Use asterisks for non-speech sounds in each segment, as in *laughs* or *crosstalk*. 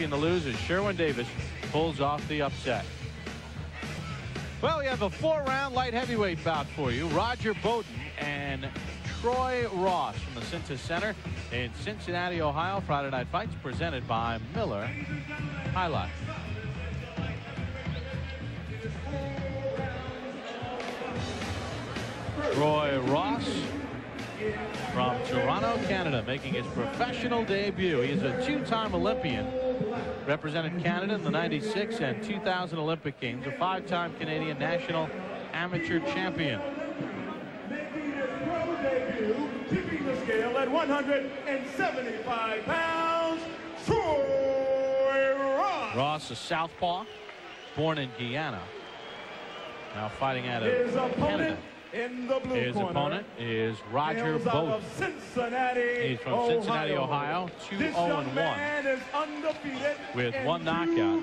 champion the lose as Sherwin Davis pulls off the upset. Well, we have a four-round light heavyweight bout for you. Roger Bowden and Troy Ross from the Cintas Center in Cincinnati, Ohio. Friday Night Fights presented by Miller High Life. Troy Ross from Toronto, Canada, making his professional debut. He is a two-time Olympian, represented Canada in the 96 and 2000 Olympic Games, a five-time Canadian national amateur champion. Tipping the scale at 175 pounds, Troy Ross. Ross, a southpaw, born in Guyana, now fighting out of His Canada. In the blue His corner. opponent is Roger Bowden. Cincinnati, He's from Cincinnati, Ohio, 2 This 0 young 1 is undefeated with one knockout.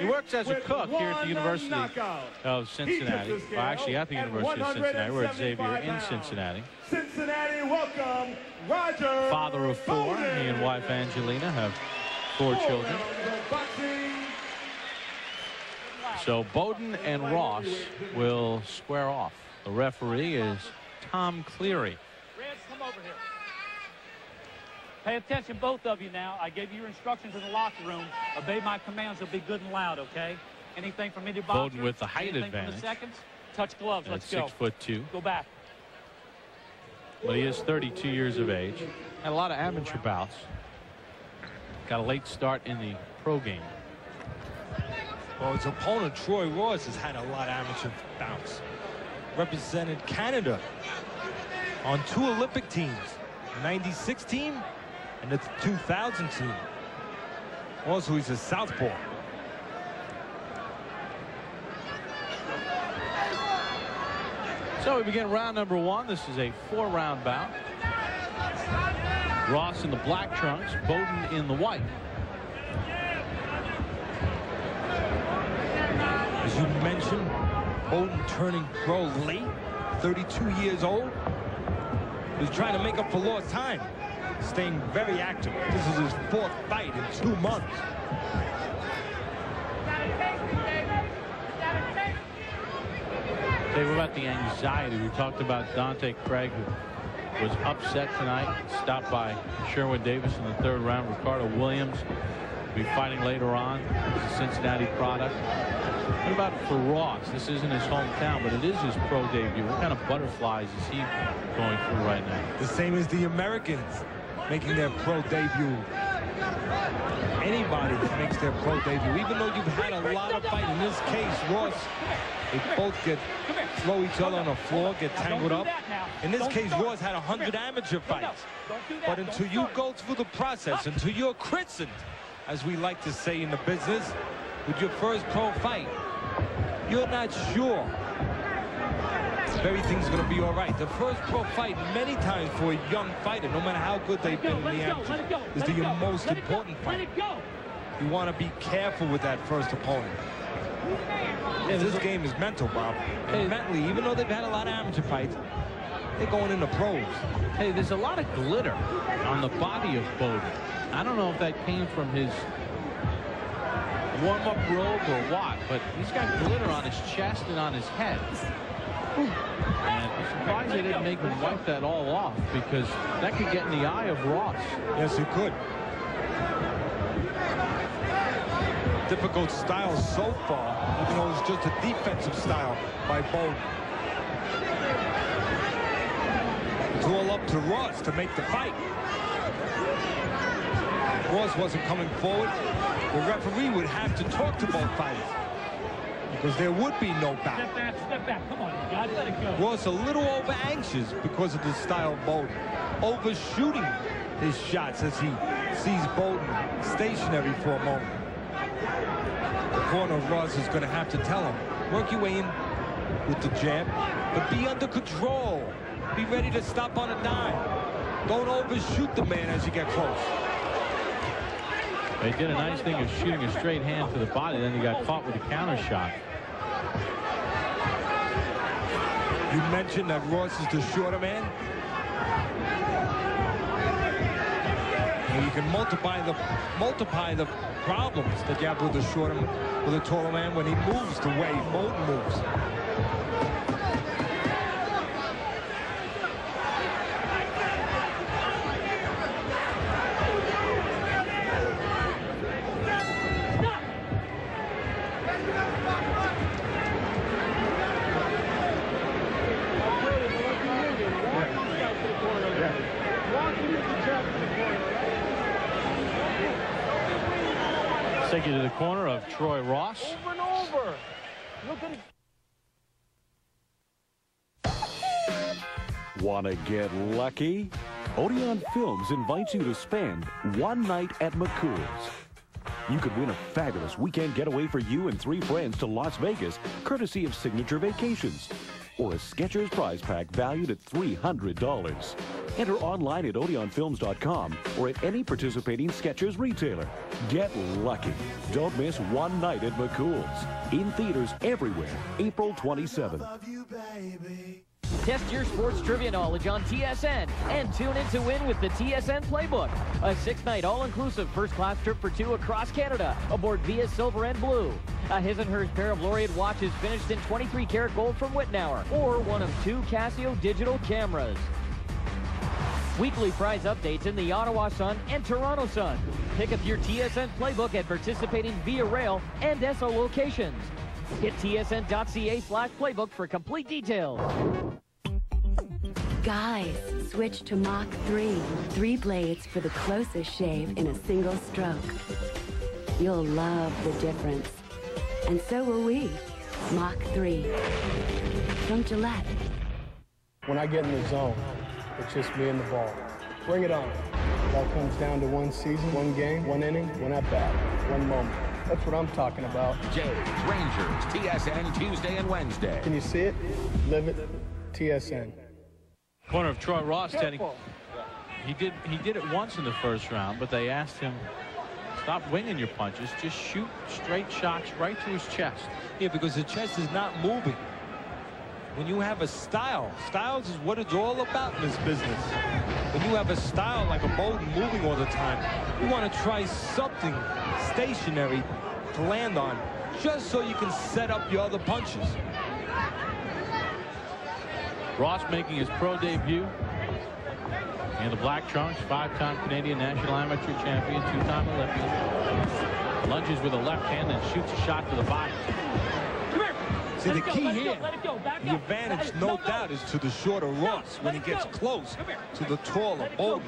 He works as a cook here at the University knockout. of Cincinnati. He tips the Well, actually at the University of Cincinnati. We're at Xavier 175 in. Cincinnati. Cincinnati, welcome, Roger. Father of four. Bowden. He and wife Angelina have four Four children. rounds of boxing. So Bowden and Ross will square off. The referee is Tom Cleary. Reds, come over here. Pay attention, both of you now. I gave you your instructions in the locker room. Obey my commands. They'll be good and loud, okay? Anything from any boxer? Bowden with the height anything advantage. From the seconds? Touch gloves. At Let's six go. foot two. Go back. But he is 32 years of age. Had a lot of amateur bouts. Got a late start in the pro game. Well, his opponent, Troy Ross, has had a lot of amateur bouts. Represented Canada on two Olympic teams, 96 team and the 2000 team. Also, he's a southpaw. So we begin round number one. This is a four-round bout. Ross in the black trunks, Bowden in the white. As you mentioned, Bowden turning pro late, 32 years old. He's trying to make up for lost time, staying very active. This is his fourth fight in two months. Were about the anxiety. We talked about Dante Craig, who was upset tonight, stopped by Sherwin Davis in the third round. Ricardo Williams will be fighting later on. He's a Cincinnati product. What about for Ross? This isn't his hometown, but it is his pro debut. What kind of butterflies is he going through right now? The same as the Americans making their pro debut. Anybody that makes their pro debut, even though you've had a lot of fight, in this case, Ross, they both get throw each other on the floor, get tangled up. In this case, Ross had 100 amateur fights. But until you go through the process, until you're christened, as we like to say in the business, with your first pro fight, you're not sure if everything's going to be all right. The first pro fight, many times for a young fighter, no matter how good they've been in the amateur, is the most important fight. You want to be careful with that first opponent. Yeah, this game is mental, Bob. And mentally, even though they've had a lot of amateur fights, they're going into pros. Hey, there's a lot of glitter on the body of Bowden. I don't know if that came from his warm-up robe or what, but he's got glitter on his chest and on his head. And I'm surprised they didn't make him wipe that all off because that could get in the eye of Ross. Yes, it could. Difficult style so far, even though it's just a defensive style by Bowden. It's all up to Ross to make the fight. Ross wasn't coming forward. The referee would have to talk to both fighters because there would be no back. Step back, step back. Come on, you guys, let it go. Ross a little over anxious because of the style of Bowden. Overshooting his shots as he sees Bowden stationary for a moment. The corner of Ross is going to have to tell him, work your way in with the jab, but be under control. Be ready to stop on a dime. Don't overshoot the man as you get close. They did a nice thing of shooting a straight hand to the body, then he got caught with a counter shot. You mentioned that Ross is the shorter man. And you can multiply the multiply the problems that you have with a shorter, with a taller man when he moves the way Moulton moves. You to the corner of Troy Ross. Over and over. Look at. Want to get lucky? Odeon Films invites you to spend one night at McCool's. You could win a fabulous weekend getaway for you and three friends to Las Vegas, courtesy of Signature Vacations. Or a Skechers prize pack valued at $300. Enter online at OdeonFilms.com or at any participating Skechers retailer. Get lucky. Don't miss one night at McCool's. In theaters everywhere, April 27th. Test your sports trivia knowledge on TSN and tune in to win with the TSN Playbook. A six-night all-inclusive first-class trip for two across Canada aboard Via Silver and Blue. A His and Hers pair of laureate watches finished in 23-karat gold from Wittnauer or one of two Casio digital cameras. Weekly prize updates in the Ottawa Sun and Toronto Sun. Pick up your TSN Playbook at participating Via Rail and Esso locations. Hit tsn.ca slash playbook for complete details. Guys, switch to Mach 3. Three blades for the closest shave in a single stroke. You'll love the difference. And so will we. Mach 3. From Gillette. When I get in the zone, it's just me and the ball. Bring it on. It all comes down to one season, one game, one inning, one at bat, one moment. That's what I'm talking about. Jays, Rangers, TSN Tuesday and Wednesday. Can you see it? Live it. TSN. Corner of Troy Ross, Teddy. He did he did it once in the first round, but they asked him, stop winging your punches, just shoot straight shots right to his chest. Yeah, because the chest is not moving. When you have a style, styles is what it's all about in this business. When you have a style like a Bowden moving all the time, you want to try something stationary to land on just so you can set up your other punches. Ross making his pro debut in the black trunks, five-time Canadian national amateur champion, two-time Olympian. Lunges with a left hand and shoots a shot to the body. See, the key here, the advantage, no doubt, is to the shorter Ross when he gets close to the taller Bowden.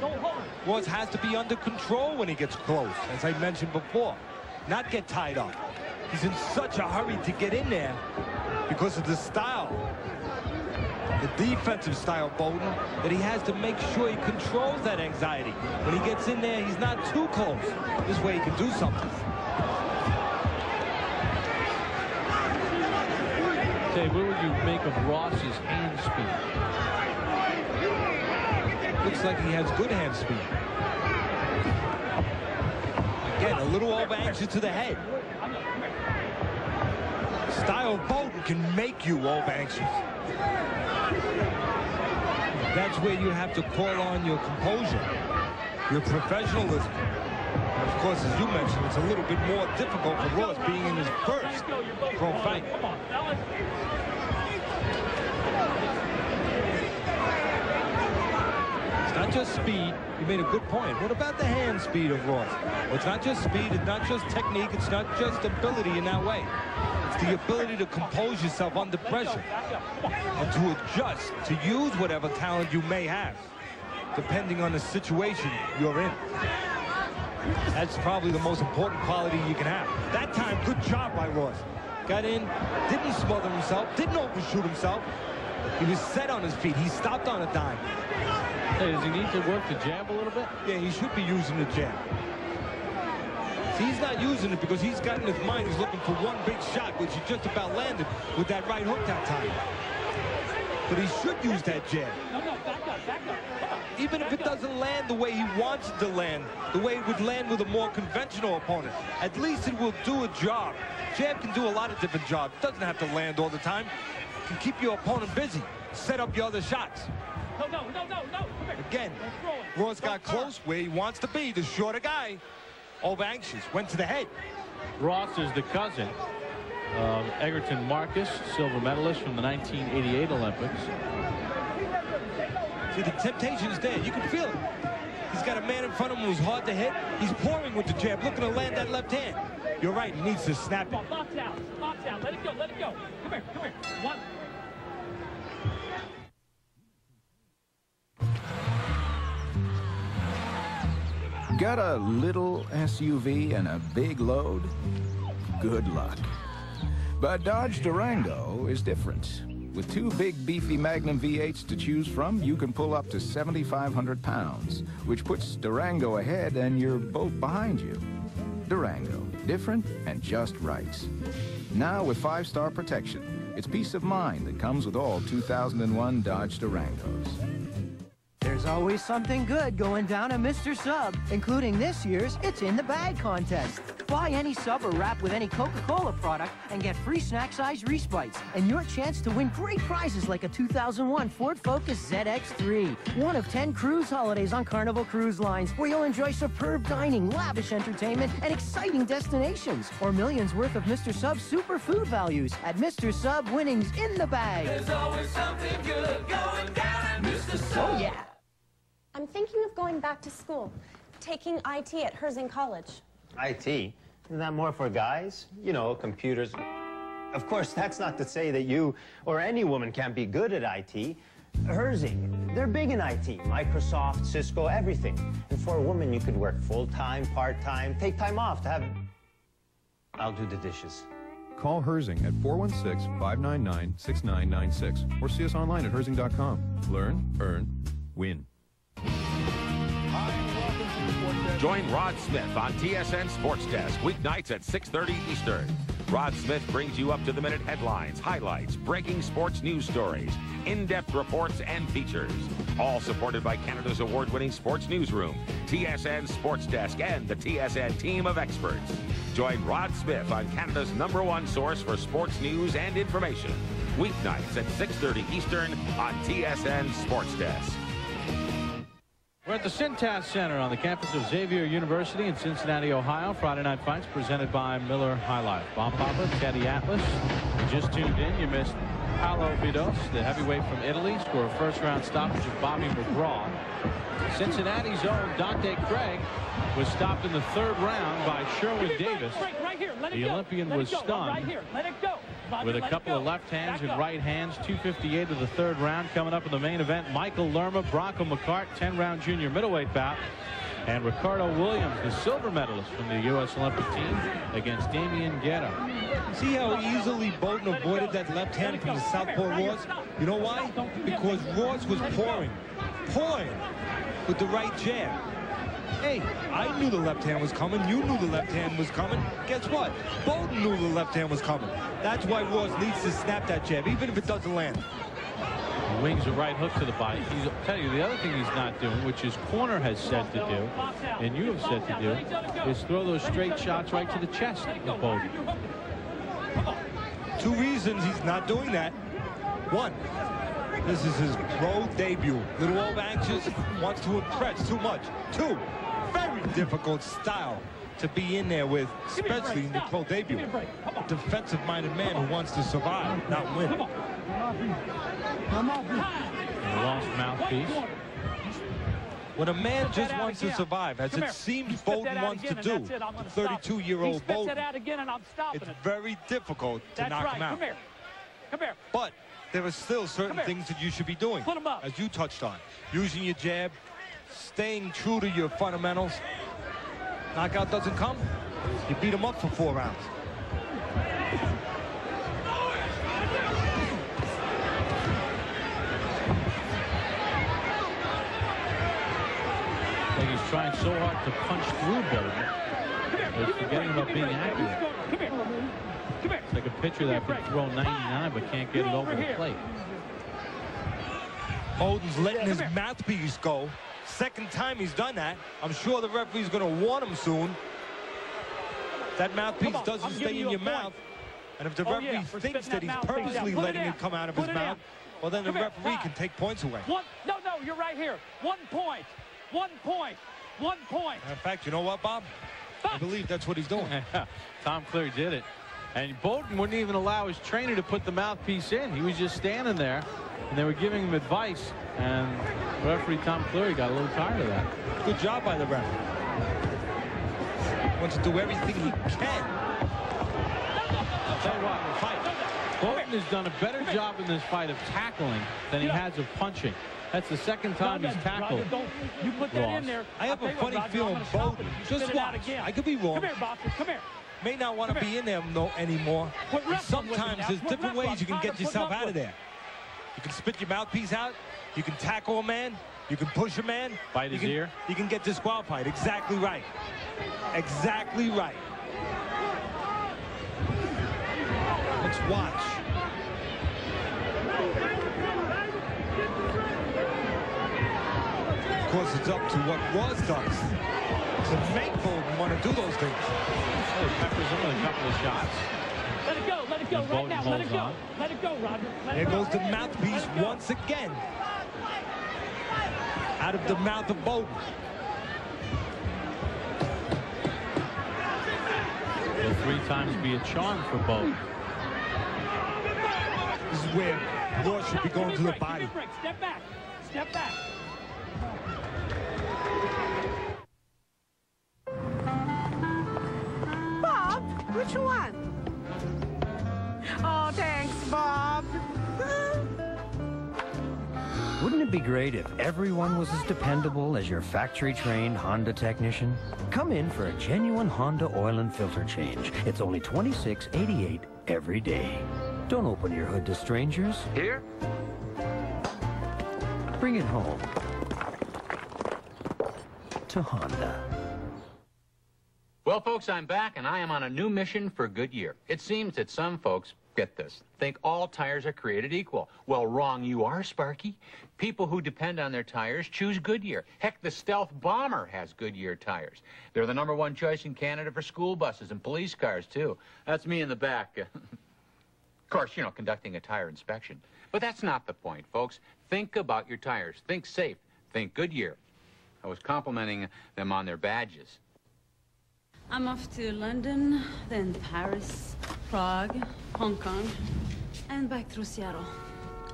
Ross has to be under control when he gets close, as I mentioned before. Not get tied up. He's in such a hurry to get in there because of the style the defensive style Bowden that he has to make sure he controls that anxiety. When he gets in there, he's not too close. This way he can do something. Dave, what would you make of Ross's hand speed? Looks like he has good hand speed. Again, a little over anxious to the head. Style Bowden can make you over anxious. That's where you have to call on your composure, your professionalism. Of course, as you mentioned, it's a little bit more difficult for Ross being in his first pro fight. It's not just speed. You made a good point. What about the hand speed of Ross? Well, it's not just speed. It's not just technique. It's not just ability in that way. The ability to compose yourself under pressure and to adjust, to use whatever talent you may have, depending on the situation you're in. That's probably the most important quality you can have. That time, good job by Ross. Got in, didn't smother himself, didn't overshoot himself. He was set on his feet. He stopped on a dime. Hey, does he need to work the jab a little bit? Yeah, he should be using the jab. He's not using it because he's got in his mind he's looking for one big shot, which he just about landed with that right hook that time. But he should use that jab. Even if it doesn't land the way he wants it to land, the way it would land with a more conventional opponent, at least it will do a job. Jab can do a lot of different jobs. Doesn't have to land all the time. Can keep your opponent busy. Set up your other shots. No, no, no, no, no. Again, Ross got close where he wants to be, the shorter guy. Over anxious, went to the head. Ross is the cousin of Egerton Marcus, silver medalist from the 1988 Olympics. See, the temptation's there. You can feel it. He's got a man in front of him who's hard to hit. He's pouring with the jab, looking to land that left hand. You're right, he needs to snap it. Box out, box out, let it go, let it go. Come here, come here. One. Got a little SUV and a big load? Good luck. But Dodge Durango is different. With two big beefy Magnum V8s to choose from, you can pull up to 7,500 pounds, which puts Durango ahead and your boat behind you. Durango, different and just right. Now with five-star protection, it's peace of mind that comes with all 2001 Dodge Durangos. There's always something good going down at Mr. Sub, including this year's It's in the Bag contest. Buy any sub or wrap with any Coca-Cola product and get free snack-size Reese Bites and your chance to win great prizes like a 2001 Ford Focus ZX3. One of 10 cruise holidays on Carnival Cruise Lines where you'll enjoy superb dining, lavish entertainment, and exciting destinations. Or millions worth of Mr. Sub's super food values at Mr. Sub Winnings in the Bag. There's always something good going down at Mr. Sub. Oh, yeah. I'm thinking of going back to school, taking IT at Herzing College. IT? Isn't that more for guys? You know, computers. Of course, that's not to say that you or any woman can't be good at IT. Herzing, they're big in IT. Microsoft, Cisco, everything. And for a woman, you could work full-time, part-time, take time off to have... I'll do the dishes. Call Herzing at 416-599-6996 or see us online at herzing.com. Learn, earn, win. Join Rod Smith on TSN Sports Desk weeknights at 6:30 Eastern. Rod Smith brings you up-to-the-minute headlines, highlights, breaking sports news stories, in-depth reports, and features. All supported by Canada's award-winning sports newsroom, TSN Sports Desk, and the TSN team of experts. Join Rod Smith on Canada's number one source for sports news and information. Weeknights at 6:30 Eastern on TSN Sports Desk. We're at the Cintas Center on the campus of Xavier University in Cincinnati, Ohio. Friday Night Fights presented by Miller High Life. Bob Papa, Teddy Atlas. You just tuned in. You missed Paolo Vidoz, the heavyweight from Italy, score a first-round stoppage of Bobby McGraw. Cincinnati's own Dante Craig was stopped in the third round by Sherwin Davis. The Olympian was stunned with a couple of left hands and right hands. 258 of the third round coming up in the main event. Michael Lerma, Bronco McKart, 10-round junior middleweight bout. And Ricardo Williams, the silver medalist from the U.S. Olympic team, against Damian Guerra. See how easily Bowden avoided that left hand from the southpaw Ross? You know why? Because Ross was pouring, pouring with the right jab. Hey, I knew the left hand was coming. You knew the left hand was coming. Guess what? Bowden knew the left hand was coming. That's why Ross needs to snap that jab, even if it doesn't land. Wings a right hook to the body. He's tell you the other thing he's not doing, which his corner has said to do, and you have said to do, is throw those straight shots right to the chest of Bowden. Two reasons he's not doing that. One, this is his pro debut. Little old anxious, wants to impress too much. Two, very difficult style to be in there with, especially in the pro debut. Defensive-minded man who wants to survive, not win. And the lost mouthpiece. When a man just wants to survive, as it seems Bowden wants to do, 32-year-old Bowden, it's very difficult to knock him out. Come here. Come here. But there are still certain things that you should be doing, as you touched on. Using your jab, staying true to your fundamentals. Knockout doesn't come, you beat him up for four rounds. Trying so hard to punch through Bowden. He's forgetting about being accurate. It's like a pitcher that can throw 99 but can't get it over the plate. Bowden's letting his mouthpiece go. Second time he's done that. I'm sure the referee's going to warn him soon. That mouthpiece doesn't stay in your mouth. And if the Oh, referee yeah, thinks that that he's purposely out. It letting it come out of Put his mouth, down. well, then the Come here. referee Five. can take points away. One. No, no, you're right here. One point. One point. One point. In fact, you know what, Bob? I believe that's what he's doing. *laughs* Tom Cleary did it. And Bowden wouldn't even allow his trainer to put the mouthpiece in. He was just standing there, and they were giving him advice. And referee Tom Cleary got a little tired of that. Good job by the ref. Wants to do everything he can. I'll tell you what, fight. Bowden has done a better job in this fight of tackling than he has of punching. That's the second time he's tackled. Roger, don't you put that Ross. in there. I have I'll a tell what, funny Roger, feeling gonna Bowden. it if you Just spit it out watch. again. I could be wrong. Come here, Boxer. Come here. May not want to be in there no anymore. Quit And wrestling with me sometimes there's Quit different ways you can get yourself out of there. You can spit your mouthpiece out. You can tackle a man. You can push a man. Bite his can, ear. You can get disqualified. Exactly right. Exactly right. Let's watch. Course, it's up to what Ross does to make Bowden want to do those things. Oh, peppers him with a couple of shots. Let it go. Let it go right now. Let it go. on. Let it go, Roger. Let There it go. goes the mouthpiece go. once again. Out of the mouth of Bowden. Will three times be a charm for Bowden. This is where Ross should be going to the Give me a body. Step back. Step back. Bob, which one? Oh, thanks, Bob. *laughs* Wouldn't it be great if everyone was as dependable as your factory-trained Honda technician? Come in for a genuine Honda oil and filter change. It's only $26.88 every day. Don't open your hood to strangers. Here? Bring it home. Honda. Well, folks, I'm back, and I am on a new mission for Goodyear. It seems that some folks, get this, think all tires are created equal. Well, wrong you are, Sparky. People who depend on their tires choose Goodyear. Heck, the Stealth Bomber has Goodyear tires. They're the number one choice in Canada for school buses and police cars, too. That's me in the back. *laughs* of course, you know, conducting a tire inspection. But that's not the point, folks. Think about your tires. Think safe. Think Goodyear. I was complimenting them on their badges. I'm off to London, then Paris, Prague, Hong Kong, and back through Seattle.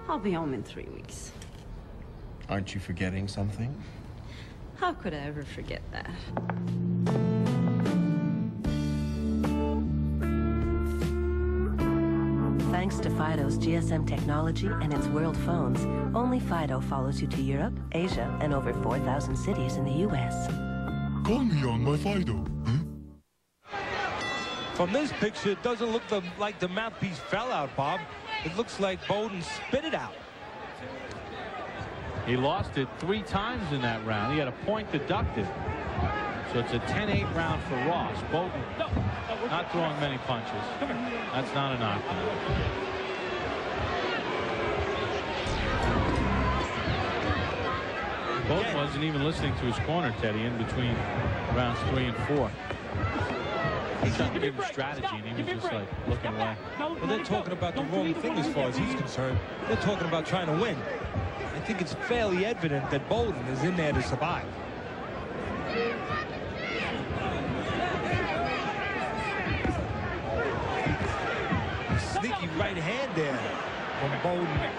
I'll be home in three weeks. Aren't you forgetting something? How could I ever forget that? Thanks to Fido's GSM technology and its world phones, only Fido follows you to Europe, Asia, and over 4,000 cities in the U.S. Call me on my Fido. Hmm? From this picture, it doesn't look the, like the mouthpiece fell out, Bob. It looks like Bowden spit it out. He lost it three times in that round. He had a point deducted. So it's a 10-8 round for Ross. Bowden not throwing many punches. That's not a knockdown. Bowden wasn't even listening to his corner, Teddy, in between rounds three and four. He's trying to give him strategy, and he was just like looking away. Well, they're talking about the wrong thing as far as he's concerned. They're talking about trying to win. I think it's fairly evident that Bowden is in there to survive. Sneaky right hand there from Bowden.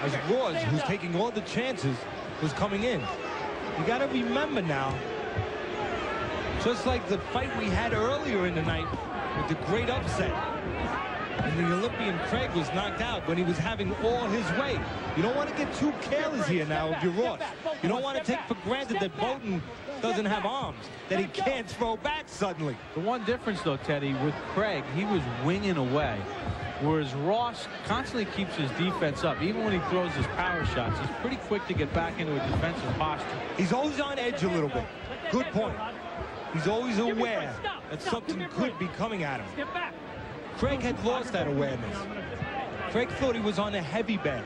As Ross, who's taking all the chances, was coming in. You got to remember now, just like the fight we had earlier in the night with the great upset. And the Olympian Craig was knocked out when he was having all his way. You don't want to get too careless here now if you're Ross. You don't want to take for granted that Bowden doesn't have arms, that he can't throw back suddenly. The one difference, though, Teddy, with Craig, he was winging away. Whereas Ross constantly keeps his defense up. Even when he throws his power shots, he's pretty quick to get back into a defensive posture. He's always on edge a little bit. Good point. He's always aware that something could be coming at him. Craig had lost that awareness. Craig thought he was on a heavy bed.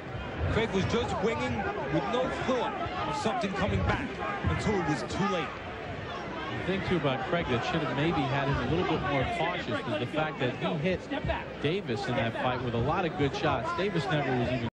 Craig was just winging with no thought of something coming back until it was too late. The thing, too, about Craig that should have maybe had him a little bit more cautious was the fact that he hit Davis in that fight with a lot of good shots. Davis never was even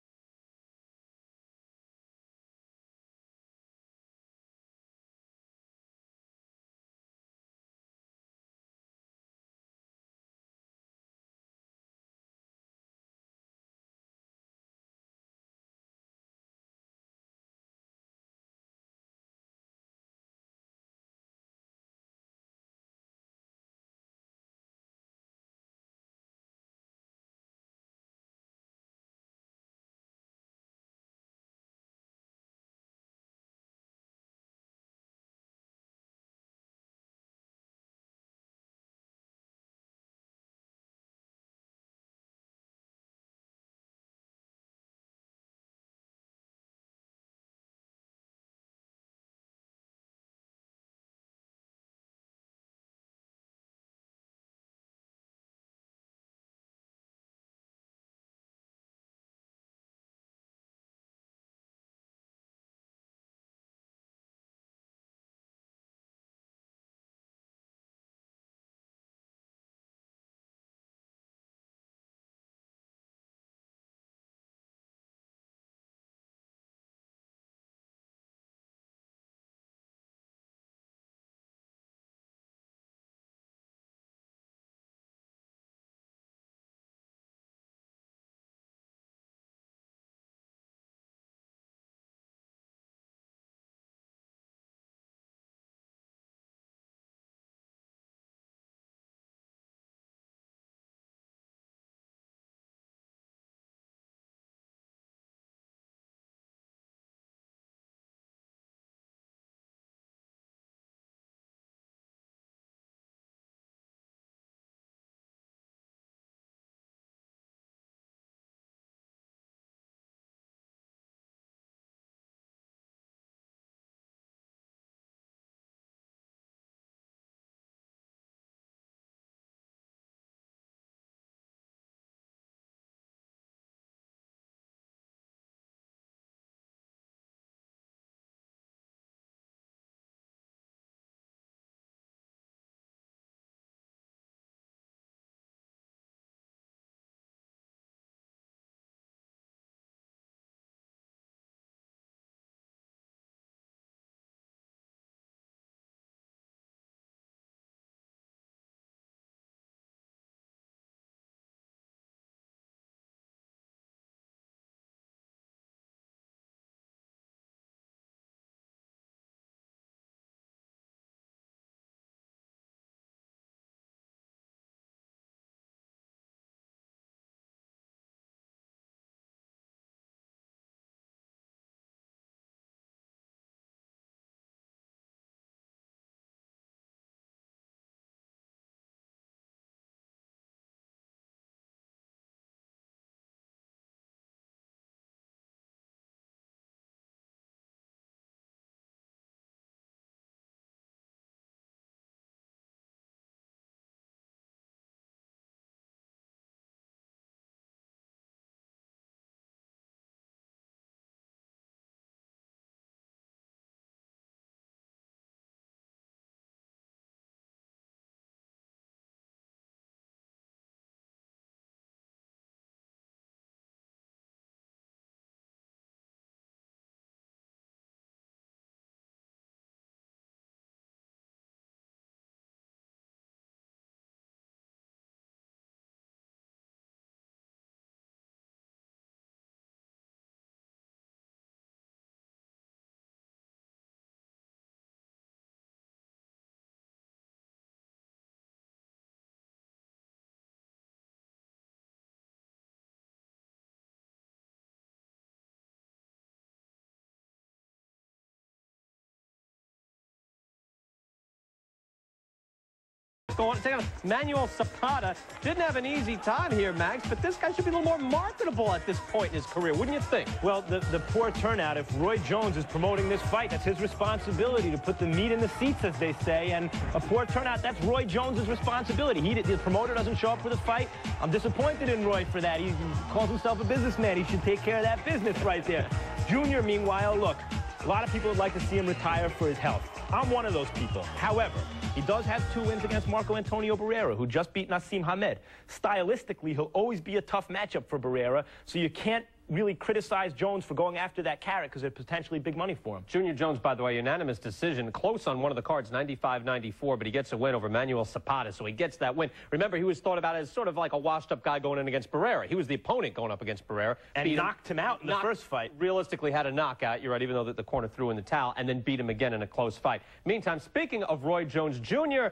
going take on Manuel Zapata. Didn't have an easy time here, Max, but this guy should be a little more marketable at this point in his career, wouldn't you think? Well, the, the poor turnout, if Roy Jones is promoting this fight, that's his responsibility to put the meat in the seats, as they say, and a poor turnout, that's Roy Jones's responsibility. He, the promoter doesn't show up for the fight. I'm disappointed in Roy for that. He calls himself a businessman. He should take care of that business right there. Junior, meanwhile, look, a lot of people would like to see him retire for his health. I'm one of those people. However, he does have two wins against Marco Antonio Barrera, who just beat Naseem Hamed. Stylistically, he'll always be a tough matchup for Barrera, so you can't really criticize Jones for going after that carrot because it's potentially big money for him. Junior Jones, by the way, unanimous decision, close on one of the cards, 95-94, but he gets a win over Manuel Zapata, so he gets that win. Remember, he was thought about as sort of like a washed-up guy going in against Barrera. He was the opponent going up against Barrera. And he knocked him, him out in knocked, the first fight. Realistically had a knockout, you're right, even though the, the corner threw in the towel, and then beat him again in a close fight. Meantime, speaking of Roy Jones Jr.,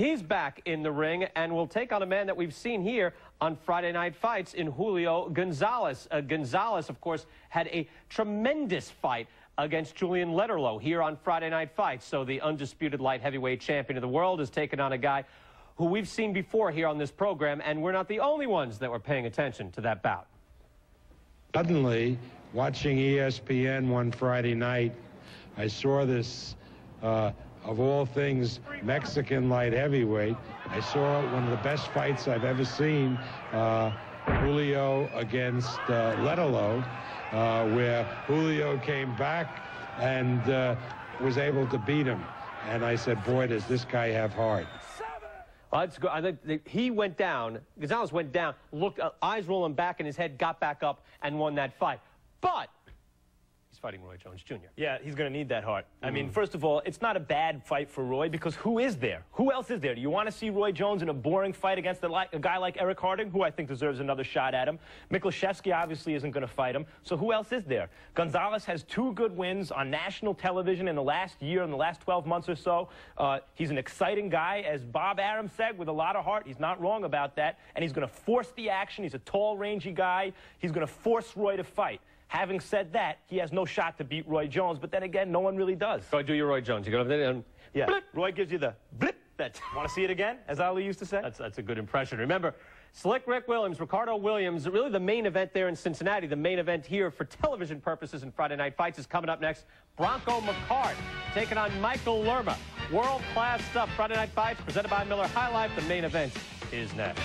He's back in the ring and will take on a man that we've seen here on Friday Night Fights in Julio Gonzalez. Uh, Gonzalez, of course, had a tremendous fight against Julian Letterlough here on Friday Night Fights. So the undisputed light heavyweight champion of the world is taking on a guy who we've seen before here on this program, and we're not the only ones that were paying attention to that bout. Suddenly, watching ESPN one Friday night, I saw this uh, of all things Mexican light heavyweight. I saw one of the best fights I've ever seen, uh, Julio against uh, Letterlough, uh, where Julio came back and uh, was able to beat him. And I said, boy, does this guy have heart. Well, that's good. I think he went down. Gonzalez went down, looked, uh, eyes rolling back in his head, got back up, and won that fight. But fighting Roy Jones Jr. Yeah, he's going to need that heart. Mm. I mean, first of all, it's not a bad fight for Roy because who is there? Who else is there? Do you want to see Roy Jones in a boring fight against a, a guy like Eric Harding, who I think deserves another shot at him? Michalczewski obviously isn't going to fight him. So who else is there? Gonzalez has two good wins on national television in the last year, in the last 12 months or so. Uh, he's an exciting guy, as Bob Arum said, with a lot of heart. He's not wrong about that. And he's going to force the action. He's a tall, rangy guy. He's going to force Roy to fight. Having said that, he has no shot to beat Roy Jones, but then again, no one really does. Go do your Roy Jones. You go over there and yeah. Blip. Roy gives you the blip. That want to see it again, as Ali used to say. That's that's a good impression. Remember, Slick Rick Williams, Ricardo Williams, really the main event there in Cincinnati. The main event here for television purposes in Friday Night Fights is coming up next. Bronco McKart taking on Michael Lerma. World class stuff. Friday Night Fights presented by Miller High Life. The main event is next.